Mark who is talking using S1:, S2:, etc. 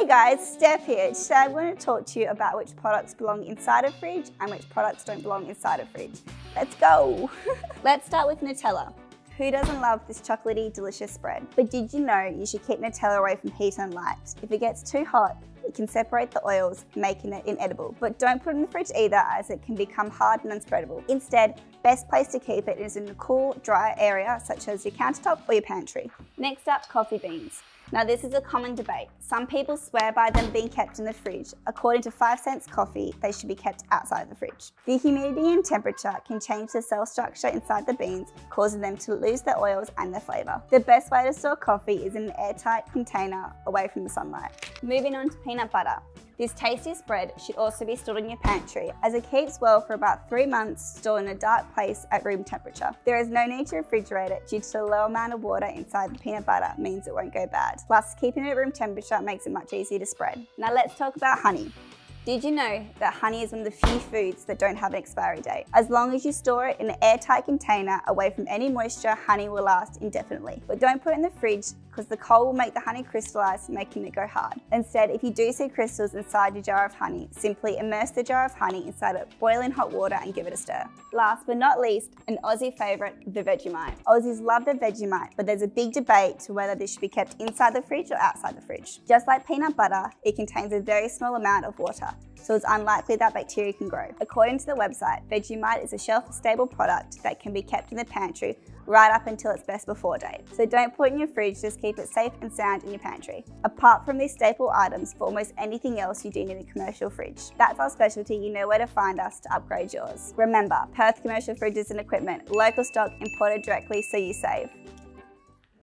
S1: Hey guys, Steph here. Today I'm going to talk to you about which products belong inside a fridge and which products don't belong inside a fridge. Let's go! Let's start with Nutella. Who doesn't love this chocolatey, delicious spread? But did you know you should keep Nutella away from heat and light? If it gets too hot, it can separate the oils, making it inedible. But don't put it in the fridge either as it can become hard and unspreadable. Instead, best place to keep it is in a cool, dry area such as your countertop or your pantry. Next up, coffee beans. Now this is a common debate. Some people swear by them being kept in the fridge. According to Five Senses Coffee, they should be kept outside the fridge. The humidity and temperature can change the cell structure inside the beans, causing them to lose their oils and their flavour. The best way to store coffee is in an airtight container away from the sunlight. Moving on to peanut butter. This tasty spread should also be stored in your pantry as it keeps well for about three months stored in a dark place at room temperature. There is no need to refrigerate it due to the low amount of water inside the peanut butter means it won't go bad. Plus, keeping it at room temperature makes it much easier to spread. Now let's talk about honey. Did you know that honey is one of the few foods that don't have an expiry date? As long as you store it in an airtight container away from any moisture, honey will last indefinitely. But don't put it in the fridge because the cold will make the honey crystallize, making it go hard. Instead, if you do see crystals inside your jar of honey, simply immerse the jar of honey inside of boiling hot water and give it a stir. Last but not least, an Aussie favourite, the Vegemite. Aussies love the Vegemite, but there's a big debate to whether this should be kept inside the fridge or outside the fridge. Just like peanut butter, it contains a very small amount of water so it's unlikely that bacteria can grow. According to the website, Vegemite is a shelf-stable product that can be kept in the pantry right up until its best before date. So don't put it in your fridge, just keep it safe and sound in your pantry. Apart from these staple items, for almost anything else you do need a commercial fridge. That's our specialty, you know where to find us to upgrade yours. Remember, Perth Commercial Fridges and Equipment, local stock imported directly so you save.